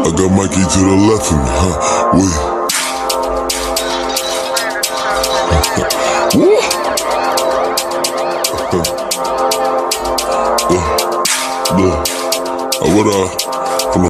I got Mikey to the left of me, huh? Wait. Woo. Uh, uh, uh, what uh,